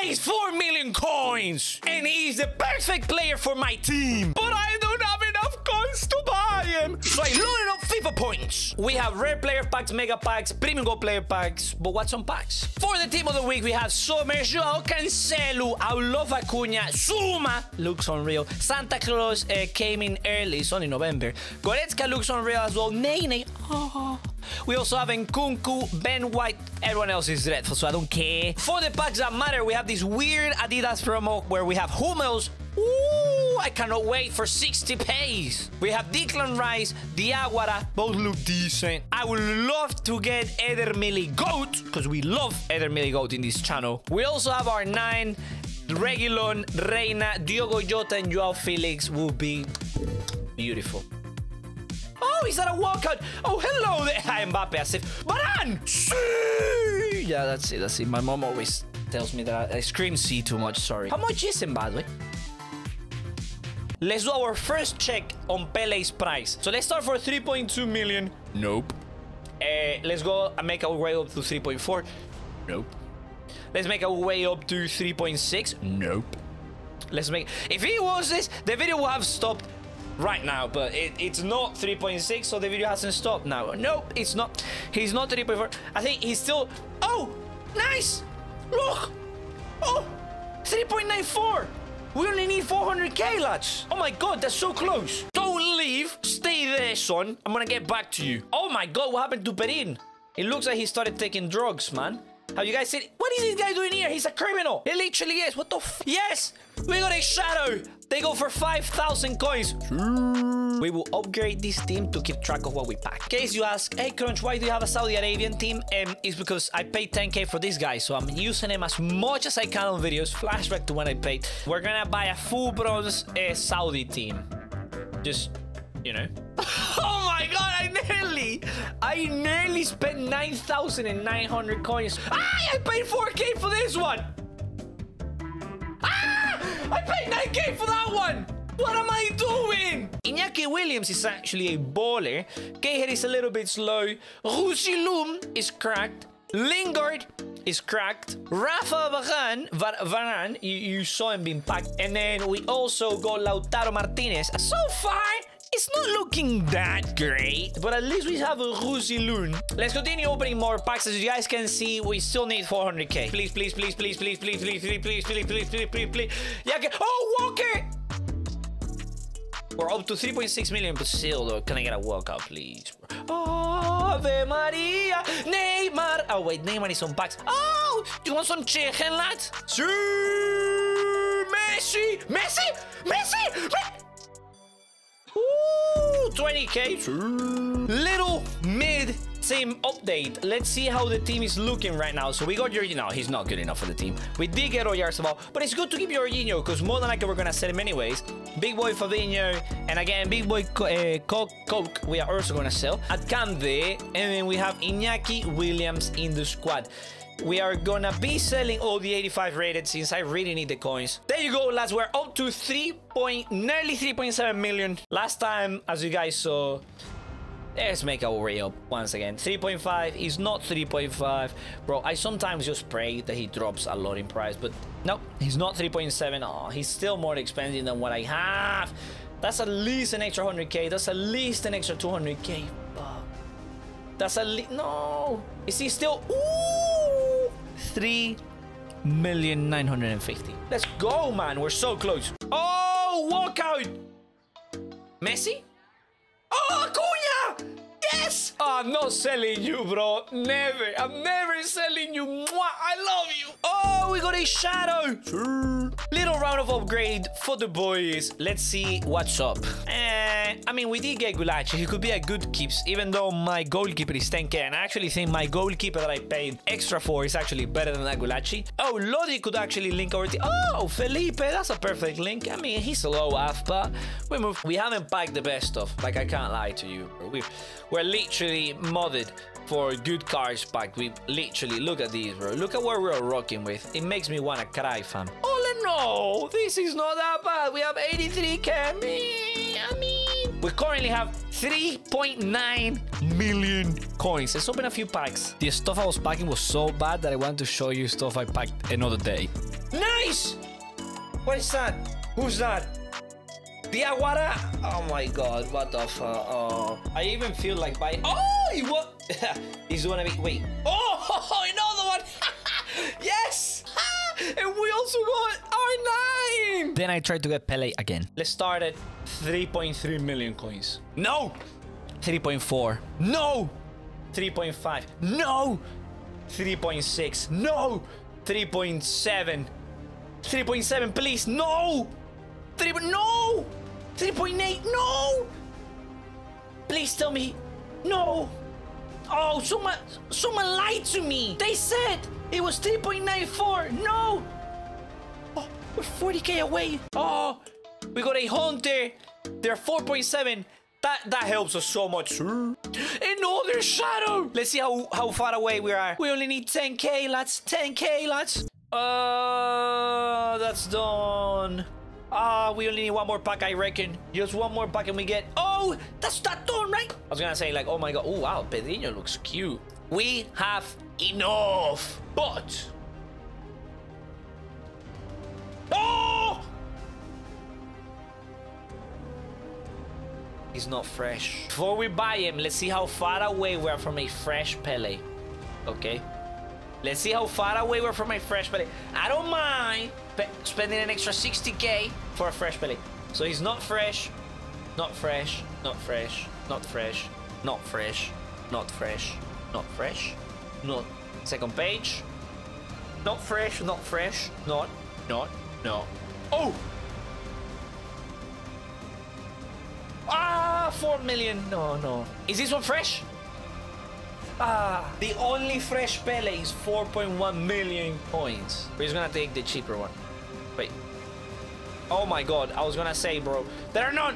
Pele's 4 million coins! And he's the perfect player for my team! But I don't have enough coins to buy him! So I loaded up FIFA points! We have rare player packs, mega packs, premium gold player packs, but what's on packs? For the team of the week, we have Sommer, Joao Cancelo, Aulof Acuna, Zuma, looks unreal. Santa Claus uh, came in early, it's only November. Goretzka looks unreal as well. Nene, oh. We also have Nkunku, Ben White. Everyone else is dreadful, so I don't care. For the packs that matter, we have this weird Adidas promo where we have Hummels. Ooh, I cannot wait for 60 pays. We have Declan Rice, Diawara. Both look decent. I would love to get Eder Militao, because we love Eder Militao in this channel. We also have our nine Reguilon, Reina, Diogo Jota, and Joao Felix will be beautiful. Oh, is that a walkout? Oh, hello there. Hi, Mbappe. As if, Baran! See! Yeah, that's it. That's it. My mom always tells me that I scream C too much. Sorry. How much is him, by the way? Let's do our first check on Pele's price. So let's start for 3.2 million. Nope. Uh, let's go and make our way up to 3.4. Nope. Let's make our way up to 3.6. Nope. Let's make... If he was this, the video will have stopped right now, but it, it's not 3.6, so the video hasn't stopped now. Nope, it's not. He's not 3.4. I think he's still... Oh, nice! Look! Oh, 3.94! We only need 400k, lads. Oh my god, that's so close. Don't leave. Stay there, son. I'm gonna get back to you. Oh my god, what happened to Perin? It looks like he started taking drugs, man. Have you guys seen? What is this guy doing here? He's a criminal. He literally is. What the f? Yes! We got a shadow. They go for 5,000 coins. We will upgrade this team to keep track of what we pack. In case you ask, hey Crunch, why do you have a Saudi Arabian team? Um, it's because I paid 10k for this guy, so I'm using him as much as I can on videos. Flashback to when I paid. We're gonna buy a full bronze uh, Saudi team. Just, you know. oh my god, I I nearly spent 9,900 coins. Ah, I paid 4k for this one. Ah, I paid 9k for that one. What am I doing? Iñaki Williams is actually a baller. Cahill is a little bit slow. Rousilum is cracked. Lingard is cracked. Rafa Varane, Var Varane you, you saw him being packed. And then we also got Lautaro Martinez. So far, it's not looking that great, but at least we have a Rousilun. Let's continue opening more packs. As you guys can see, we still need 400k. Please, please, please, please, please, please, please, please, please, please, please, please, please, please. Yeah. Oh, Walker! We're up to 3.6 million, but still, though, can I get a walkout, please? Ave Maria! Neymar! Oh, wait, Neymar is on packs. Oh! You want some chicken, lads? Sí! Messi! Messi! Messi! Me Ooh, 20k. Little mid team update. Let's see how the team is looking right now. So we got Jorginho. No, he's not good enough for the team. We did get Oyarzabal, but it's good to keep Jorginho because more than likely we're gonna sell him anyways. Big boy Fabinho, and again, big boy uh, Coke, Coke. We are also gonna sell at Camde, and then we have Iñaki Williams in the squad. We are gonna be selling all the 85 rated since I really need the coins. There you go, lads. We're up to 3 point, nearly 3.7 million. Last time, as you guys saw, let's make our way up once again. 3.5 is not 3.5. Bro, I sometimes just pray that he drops a lot in price, but no, he's not 3.7. Oh, he's still more expensive than what I have. That's at least an extra 100k. That's at least an extra 200k. Oh, That's at least... No. Is he still... Ooh! 3 million 950. Let's go, man. We're so close. Oh, walkout. Messi? Oh, Acuna! Yes! Oh, I'm not selling you, bro. Never. I'm never selling you. Mwah, I love you. Oh, we got a shadow. Little round of upgrade for the boys. Let's see what's up. Eh, Eh, I mean, we did get Gulacsi. He could be a good keeps, even though my goalkeeper is 10k. And I actually think my goalkeeper that I paid extra for is actually better than that Gulacsi. Oh, Lodi could actually link our team. Oh, Felipe, that's a perfect link. I mean, he's a low AF, but we move. We haven't packed the best of. Like, I can't lie to you. We've, we're literally modded for good cars pack. We literally, look at these, bro. Look at what we're rocking with. It makes me want to cry, fam. Oh, no, this is not that bad. We have 83k. We currently have 3.9 million coins. Let's open a few packs. The stuff I was packing was so bad that I want to show you stuff I packed another day. Nice! What is that? Who's that? Diawara? Oh my god, what the fuck? Oh, I even feel like buying. Oh, what? He's gonna be. Wait. Oh, another one! yes! and we also got R9! Then I tried to get Pele again. Let's start at 3.3 million coins. No! 3.4. No! 3.5. No! 3.6. No! 3.7. 3.7, please. No! 3. No! 3.8. No! Please tell me. No! Oh, someone, someone lied to me. They said it was 3.94. No! Oh, we're 40k away. Oh, we got a hunter. They're 4.7. That that helps us so much. Another shadow. Let's see how how far away we are. We only need 10k, lads. 10k, lads. Uh, that's done. Ah, we only need one more pack, I reckon. Just one more pack and we get... Oh, that's that done, right? I was gonna say, like, oh my god. Oh, wow, Pedrinho looks cute. We have enough. But... He's not fresh. Before we buy him, let's see how far away we are from a fresh Pele. Okay? Let's see how far away we're from a fresh Pele. I don't mind spending an extra 60k for a fresh Pele. So he's not fresh, not fresh, not fresh, not fresh, not fresh, not fresh, not fresh, not second page. Not fresh, not fresh, not, not, not. Oh! Ah, 4 million. No, no. Is this one fresh? Ah, the only fresh Pele is 4.1 million points. We're just gonna take the cheaper one. Wait. Oh my god, I was gonna say, bro. There are none!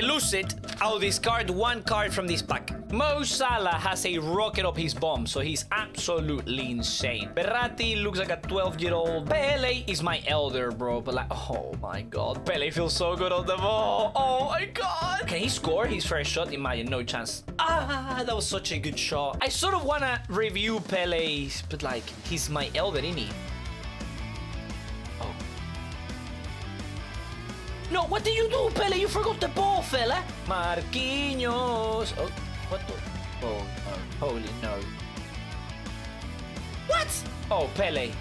I lose it, I'll discard one card from this pack. Mo Salah has a rocket up his bomb, so he's absolutely insane. Verratti looks like a 12-year-old. Pele is my elder, bro, but like, oh my god. Pele feels so good on the ball. Oh my god. Can he score his first shot? Imagine, no chance. Ah, that was such a good shot. I sort of want to review Pele, but like, he's my elder, isn't he? No, what did you do, Pele? You forgot the ball, fella. Marquinhos. Oh. What the? Oh, no. Holy no. What? Oh, Pele.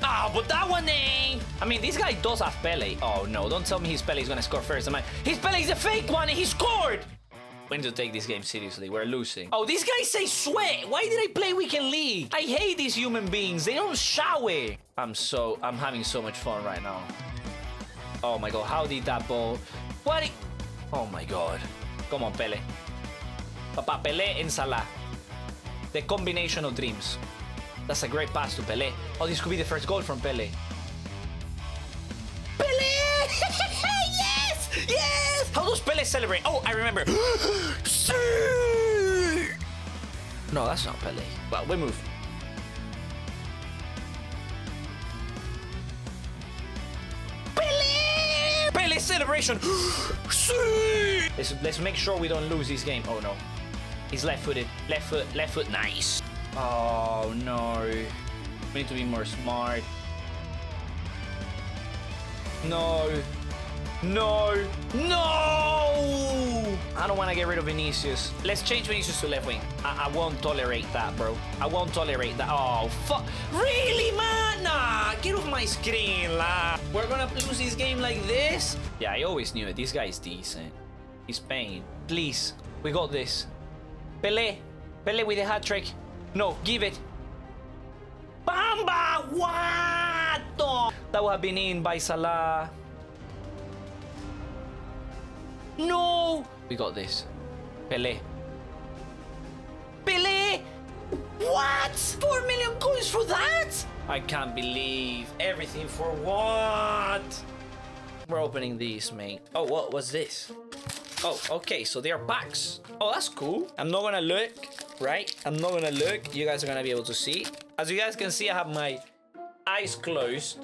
Ah, oh, but that one ain't. I mean, this guy does have Pele. Oh, no. Don't tell me his Pele is going to score first. I mean, his Pele is a fake one and he scored. We need to take this game seriously. We're losing. Oh, these guys say sweat. Why did I play Weekend League? I hate these human beings. They don't shower. I'm so... I'm having so much fun right now. Oh my god, how did that ball? What? Oh my god. Come on, Pele. Papa, Pele and Salah. The combination of dreams. That's a great pass to Pele. Oh, this could be the first goal from Pele. Pele! yes! How does Pele celebrate? Oh, I remember. no, that's not Pele. Well, we move. celebration. let's, let's make sure we don't lose this game. Oh, no. He's left-footed. Left foot, left foot. Nice. Oh, no. We need to be more smart. No. No. No! I don't want to get rid of Vinicius. Let's change Vinicius to left wing. I, I won't tolerate that, bro. I won't tolerate that. Oh, fuck. Really, man? Nah, get off my screen, la. We're gonna lose this game like this? Yeah, I always knew it. This guy is decent. He's paying. Please, we got this. Pele. Pele with a hat trick. No, give it. Bamba! What? That would have been in by Salah. No! We got this. Billy. Billy! What? Four million coins for that? I can't believe everything for what? We're opening these, mate. Oh, what was this? Oh, okay, so they are packs. Oh, that's cool. I'm not gonna look, right? I'm not gonna look. You guys are gonna be able to see. As you guys can see, I have my eyes closed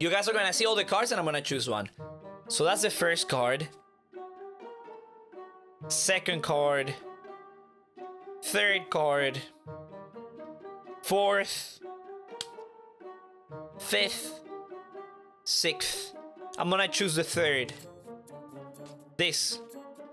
You guys are gonna see all the cards and I'm gonna choose one. So that's the first card. Second card. Third card. Fourth. Fifth. Sixth. I'm gonna choose the third. This.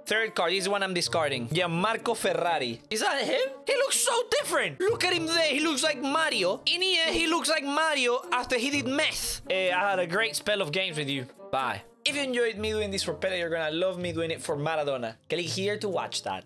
Third card, this is the one I'm discarding. Yeah, Marco Verratti. Is that him? He looks so different. Look at him there. He looks like Mario. In here, he looks like Mario after he did meth. Eh, I had a great spell of games with you. Bye. If you enjoyed me doing this for Pele, you're gonna love me doing it for Maradona. Click here to watch that.